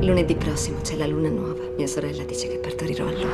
Lunedì prossimo c'è la luna nuova. Mia sorella dice che partorirò allora.